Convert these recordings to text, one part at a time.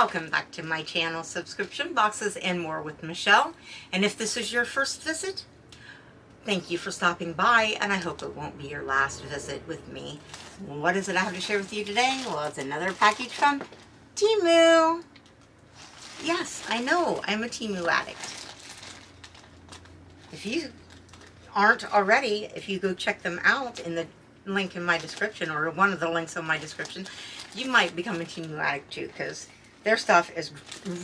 Welcome back to my channel, Subscription Boxes and More with Michelle. And if this is your first visit, thank you for stopping by and I hope it won't be your last visit with me. What is it I have to share with you today? Well, it's another package from Temu. Yes, I know, I'm a Temu addict. If you aren't already, if you go check them out in the link in my description or one of the links in my description, you might become a Temu addict too because their stuff is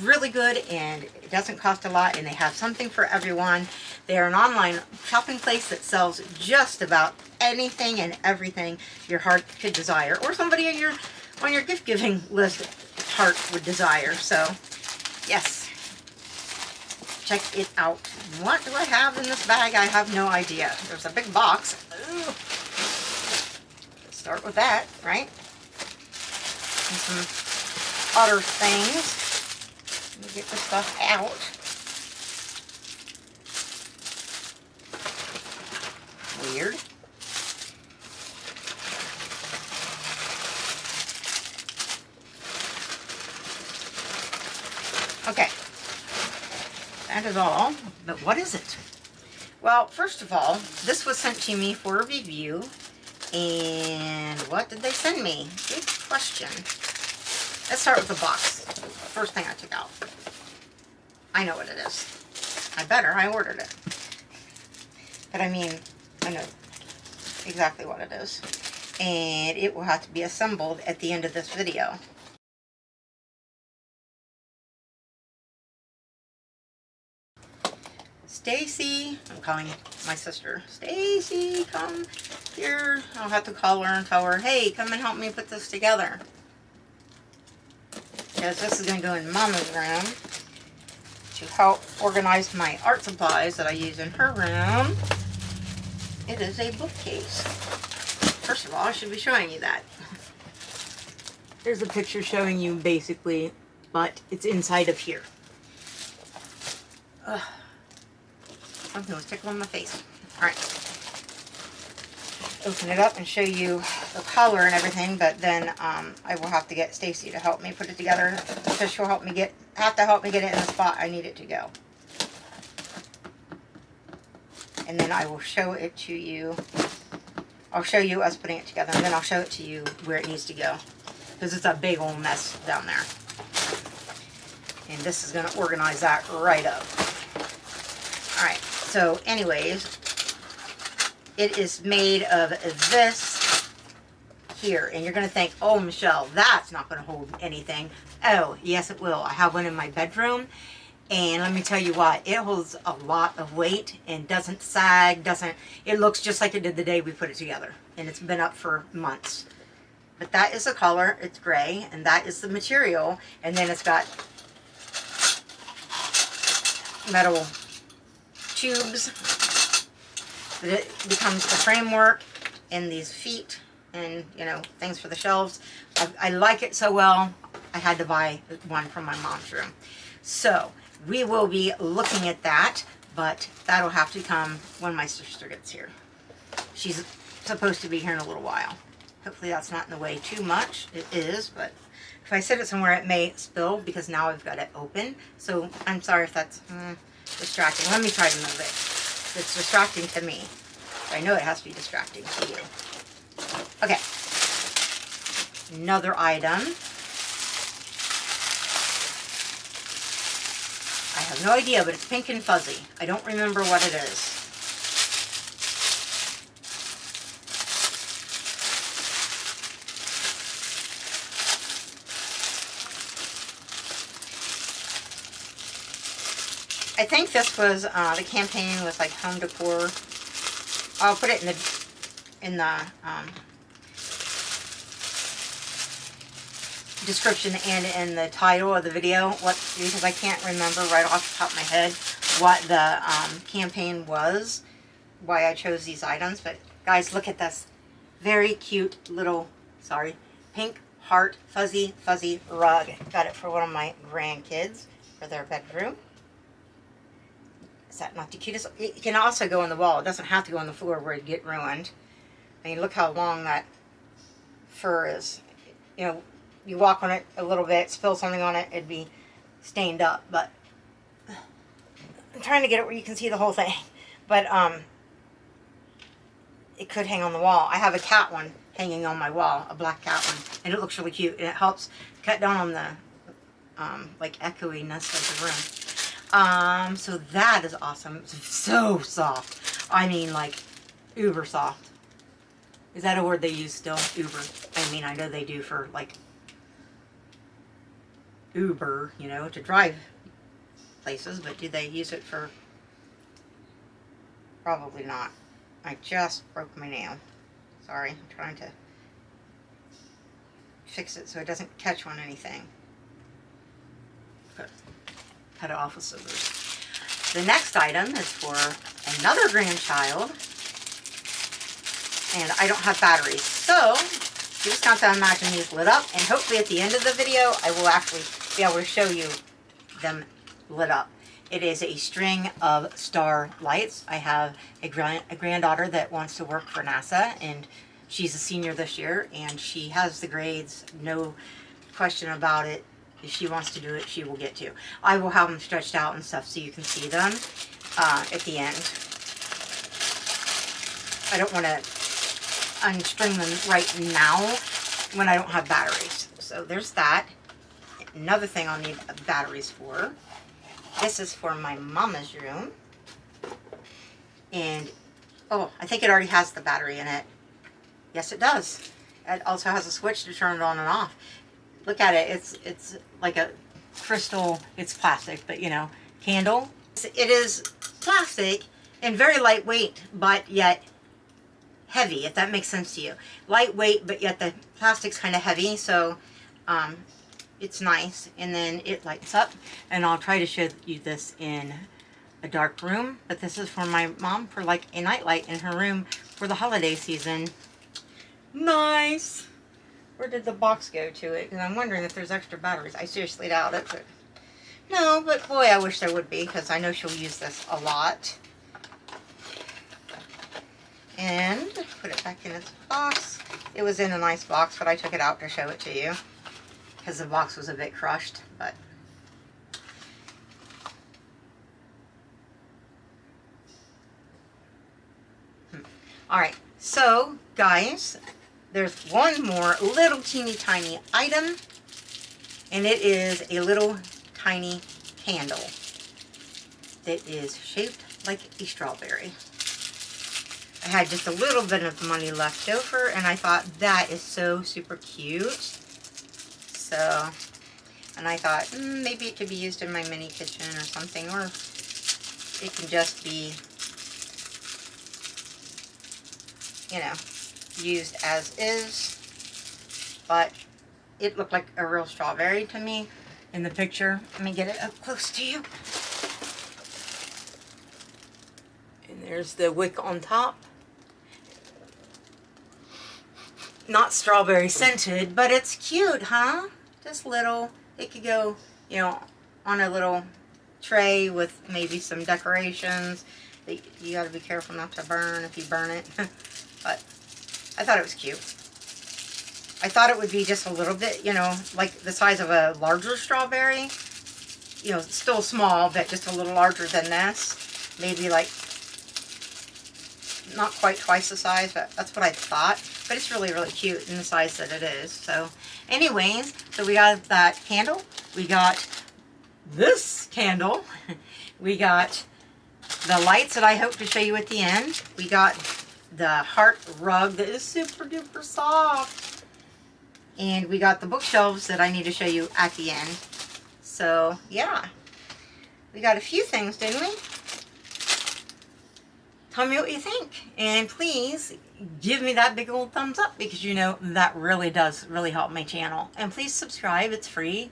really good and it doesn't cost a lot and they have something for everyone. They're an online shopping place that sells just about anything and everything your heart could desire or somebody on your on your gift giving list heart would desire. So yes, check it out. What do I have in this bag? I have no idea. There's a big box. Ooh. Let's start with that, right? And some other things. Let me get the stuff out. Weird. Okay. That is all. But what is it? Well, first of all, this was sent to me for review. And what did they send me? Good question. Let's start with the box. First thing I took out. I know what it is. I better. I ordered it. But I mean, I know exactly what it is. And it will have to be assembled at the end of this video. Stacy, I'm calling my sister. Stacy, come here. I'll have to call her and tell her, hey, come and help me put this together because this is going to go in Mama's room to help organize my art supplies that I use in her room. It is a bookcase. First of all, I should be showing you that. There's a picture showing you basically, but it's inside of here. Ugh. Something was tickling my face. Alright open it up and show you the color and everything, but then um, I will have to get Stacy to help me put it together because she'll help me get, have to help me get it in the spot I need it to go. And then I will show it to you. I'll show you us putting it together, and then I'll show it to you where it needs to go. Because it's a big old mess down there. And this is going to organize that right up. Alright, so anyways, it is made of this here. And you're going to think, oh, Michelle, that's not going to hold anything. Oh, yes, it will. I have one in my bedroom. And let me tell you what, it holds a lot of weight and doesn't sag, doesn't, it looks just like it did the day we put it together. And it's been up for months. But that is the color, it's gray, and that is the material. And then it's got metal tubes it becomes the framework and these feet and, you know, things for the shelves. I, I like it so well, I had to buy one from my mom's room. So, we will be looking at that, but that'll have to come when my sister gets here. She's supposed to be here in a little while. Hopefully that's not in the way too much. It is, but if I set it somewhere it may spill because now I've got it open. So I'm sorry if that's mm, distracting. Let me try to move it. It's distracting to me. I know it has to be distracting to you. Okay. Another item. I have no idea, but it's pink and fuzzy. I don't remember what it is. I think this was, uh, the campaign was like home decor. I'll put it in the, in the, um, description and in the title of the video what because I can't remember right off the top of my head what the um, campaign was why I chose these items but guys look at this very cute little sorry pink heart fuzzy fuzzy rug got it for one of my grandkids for their bedroom is that not the cutest? It can also go on the wall. It doesn't have to go on the floor where it get ruined. I mean, look how long that fur is. You know, you walk on it a little bit, spill something on it, it'd be stained up. But I'm trying to get it where you can see the whole thing. But um, it could hang on the wall. I have a cat one hanging on my wall, a black cat one, and it looks really cute. And it helps cut down on the um, like echoiness of the room. Um, so that is awesome. It's so soft. I mean, like uber soft. Is that a word they use still? Uber. I mean, I know they do for like Uber, you know, to drive places, but do they use it for? Probably not. I just broke my nail. Sorry, I'm trying to fix it so it doesn't catch on anything. Cut it off with scissors. The next item is for another grandchild. And I don't have batteries. So, you just have to imagine these lit up. And hopefully at the end of the video, I will actually be able to show you them lit up. It is a string of star lights. I have a, grand, a granddaughter that wants to work for NASA and she's a senior this year and she has the grades, no question about it. If she wants to do it, she will get to. I will have them stretched out and stuff so you can see them uh, at the end. I don't want to unstring them right now when I don't have batteries. So there's that. Another thing I'll need batteries for this is for my mama's room. And, oh, I think it already has the battery in it. Yes, it does. It also has a switch to turn it on and off. Look at it. It's, it's like a crystal, it's plastic, but you know, candle. It is plastic and very lightweight, but yet heavy, if that makes sense to you. Lightweight, but yet the plastic's kind of heavy, so um, it's nice and then it lights up and I'll try to show you this in a dark room but this is for my mom for like a nightlight in her room for the holiday season nice where did the box go to it? And I'm wondering if there's extra batteries. I seriously doubt it. But no but boy I wish there would be because I know she'll use this a lot. And put it back in its box. It was in a nice box but I took it out to show it to you because the box was a bit crushed, but hmm. all right. So guys there's one more little teeny tiny item and it is a little tiny candle that is shaped like a strawberry. I had just a little bit of money left over and I thought that is so super cute. So, and I thought mm, maybe it could be used in my mini kitchen or something, or it can just be, you know, used as is. But it looked like a real strawberry to me in the picture. Let me get it up close to you. And there's the wick on top. Not strawberry scented, but it's cute, huh? just little. It could go, you know, on a little tray with maybe some decorations. You got to be careful not to burn if you burn it. but I thought it was cute. I thought it would be just a little bit, you know, like the size of a larger strawberry. You know, still small, but just a little larger than this. Maybe like not quite twice the size, but that's what I thought. But it's really, really cute in the size that it is. So anyways, so we got that candle. We got this candle. we got the lights that I hope to show you at the end. We got the heart rug that is super duper soft. And we got the bookshelves that I need to show you at the end. So, yeah. We got a few things, didn't we? tell me what you think. And please give me that big old thumbs up because you know that really does really help my channel. And please subscribe, it's free.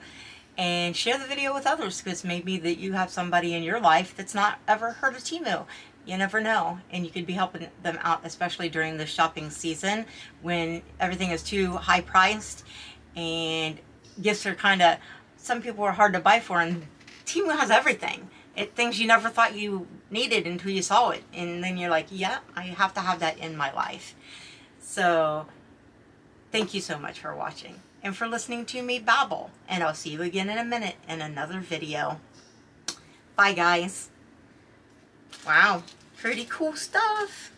And share the video with others because maybe that you have somebody in your life that's not ever heard of Temu. You never know. And you could be helping them out, especially during the shopping season when everything is too high priced and gifts are kind of, some people are hard to buy for and Temu has everything it things you never thought you needed until you saw it and then you're like yeah i have to have that in my life so thank you so much for watching and for listening to me babble. And I'll see you again in a minute in another video. Bye, guys. Wow, pretty cool stuff.